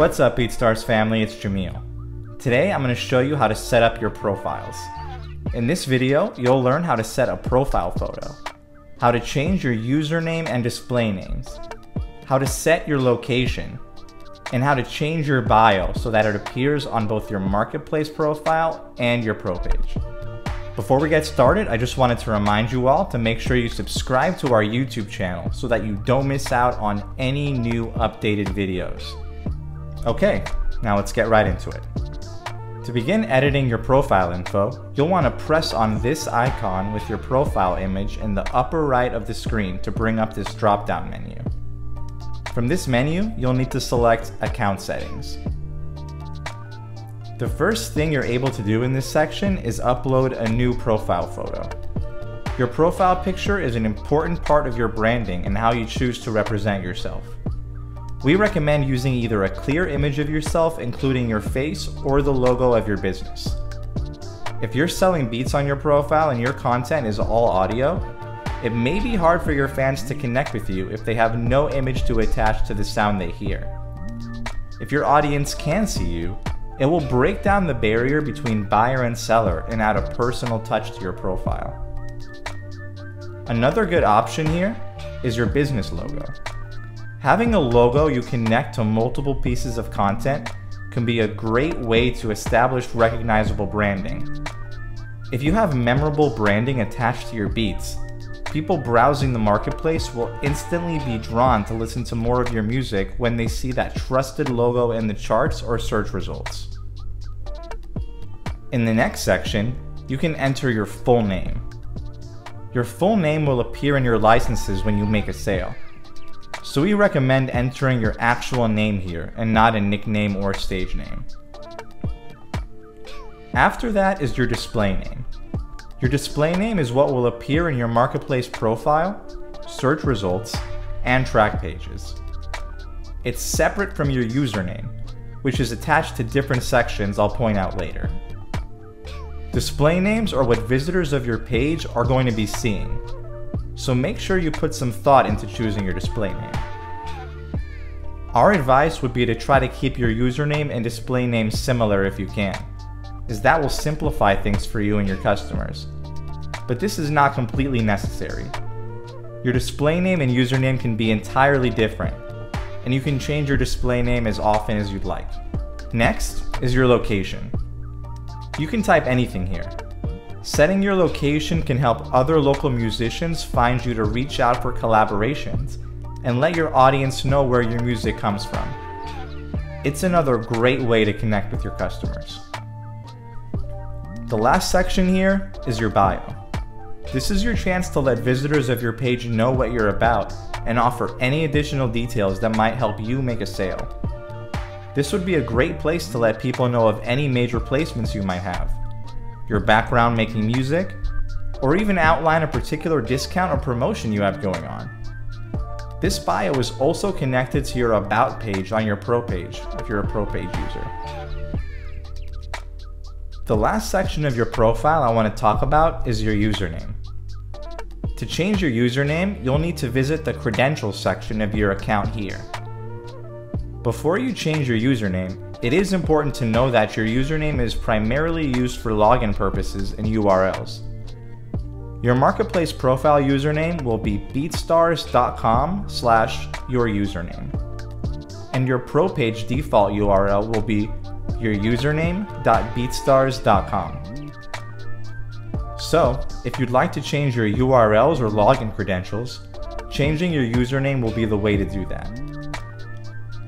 What's up BeatStars family, it's Jamil. Today I'm going to show you how to set up your profiles. In this video, you'll learn how to set a profile photo, how to change your username and display names, how to set your location, and how to change your bio so that it appears on both your marketplace profile and your pro page. Before we get started, I just wanted to remind you all to make sure you subscribe to our YouTube channel so that you don't miss out on any new updated videos. Okay, now let's get right into it. To begin editing your profile info, you'll want to press on this icon with your profile image in the upper right of the screen to bring up this drop-down menu. From this menu, you'll need to select Account Settings. The first thing you're able to do in this section is upload a new profile photo. Your profile picture is an important part of your branding and how you choose to represent yourself. We recommend using either a clear image of yourself including your face or the logo of your business. If you're selling beats on your profile and your content is all audio, it may be hard for your fans to connect with you if they have no image to attach to the sound they hear. If your audience can see you, it will break down the barrier between buyer and seller and add a personal touch to your profile. Another good option here is your business logo. Having a logo you connect to multiple pieces of content can be a great way to establish recognizable branding. If you have memorable branding attached to your beats, people browsing the marketplace will instantly be drawn to listen to more of your music when they see that trusted logo in the charts or search results. In the next section, you can enter your full name. Your full name will appear in your licenses when you make a sale. So we recommend entering your actual name here and not a nickname or stage name. After that is your display name. Your display name is what will appear in your marketplace profile, search results, and track pages. It's separate from your username, which is attached to different sections I'll point out later. Display names are what visitors of your page are going to be seeing, so make sure you put some thought into choosing your display name. Our advice would be to try to keep your username and display name similar if you can, as that will simplify things for you and your customers. But this is not completely necessary. Your display name and username can be entirely different, and you can change your display name as often as you'd like. Next is your location. You can type anything here. Setting your location can help other local musicians find you to reach out for collaborations and let your audience know where your music comes from. It's another great way to connect with your customers. The last section here is your bio. This is your chance to let visitors of your page know what you're about and offer any additional details that might help you make a sale. This would be a great place to let people know of any major placements you might have, your background making music, or even outline a particular discount or promotion you have going on. This bio is also connected to your About page on your Pro page, if you're a Pro page user. The last section of your profile I want to talk about is your username. To change your username, you'll need to visit the Credentials section of your account here. Before you change your username, it is important to know that your username is primarily used for login purposes and URLs. Your marketplace profile username will be beatstars.com slash your username. And your pro page default URL will be your username.beatstars.com. So, if you'd like to change your URLs or login credentials, changing your username will be the way to do that.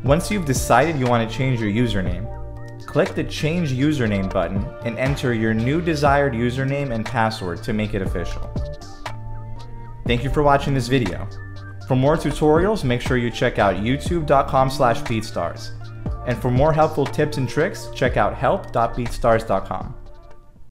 Once you've decided you want to change your username, click the Change Username button and enter your new desired username and password to make it official. Thank you for watching this video. For more tutorials, make sure you check out youtube.com slash beatstars. And for more helpful tips and tricks, check out help.beatstars.com.